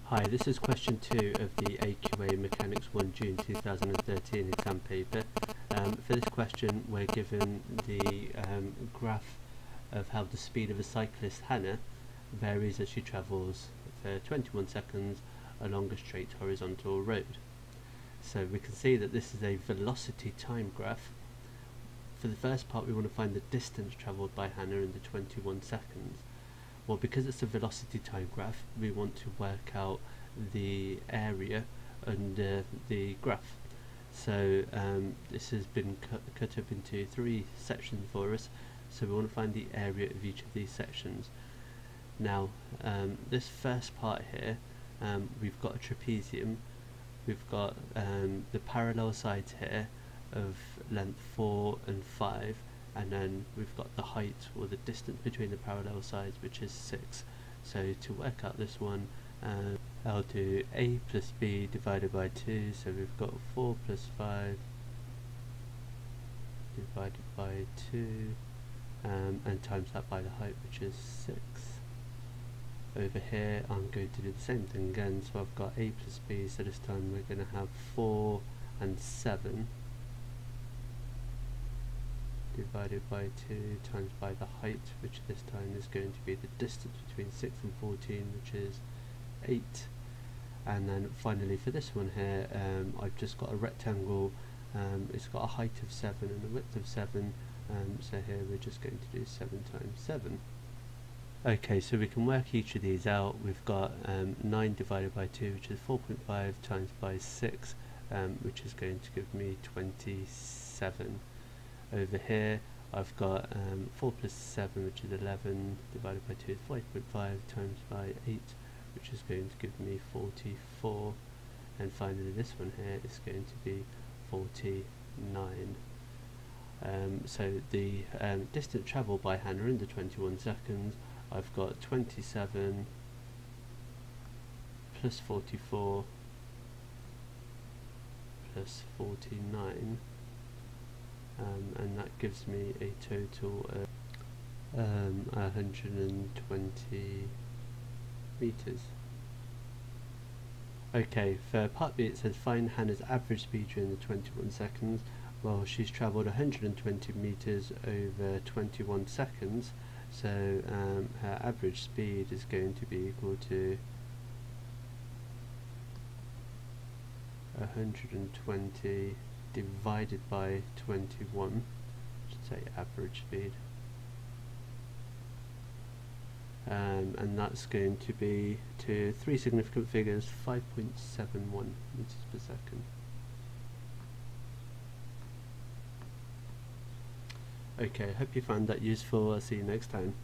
Hi, this is question 2 of the AQA Mechanics 1 June 2013 exam paper. Um, for this question we're given the um, graph of how the speed of a cyclist Hannah varies as she travels for 21 seconds along a straight horizontal road. So we can see that this is a velocity time graph. For the first part we want to find the distance travelled by Hannah in the 21 seconds well because it's a velocity time graph we want to work out the area under the graph. So um, this has been cut, cut up into three sections for us. So we want to find the area of each of these sections. Now um, this first part here um, we've got a trapezium. We've got um, the parallel sides here of length 4 and 5 and then we've got the height or the distance between the parallel sides which is 6 so to work out this one uh, I'll do a plus b divided by 2 so we've got 4 plus 5 divided by 2 um, and times that by the height which is 6 over here I'm going to do the same thing again. So I've got a plus b. So this time we're going to have 4 and 7 divided by 2 times by the height which this time is going to be the distance between 6 and 14 which is 8 and then finally for this one here um, I've just got a rectangle um, it's got a height of 7 and a width of 7 um, so here we're just going to do 7 times 7 okay so we can work each of these out. We've got um, 9 divided by 2 which is 4.5 times by 6 um, which is going to give me 27 over here. I've got um, 4 plus 7 which is 11 divided by 2 is 5.5 times by 8 which is going to give me 44 and finally this one here is going to be 49 um, so the um, distance travelled by Hannah in the 21 seconds I've got 27 plus 44 plus 49 um, and that gives me a total of um, 120 meters. Okay, for part B it says find Hannah's average speed during the 21 seconds. Well, she's travelled 120 meters over 21 seconds, so um, her average speed is going to be equal to 120 divided by 21 should say average speed. Um, and that's going to be to three significant figures 5.71 meters per second. Okay hope you found that useful. I'll see you next time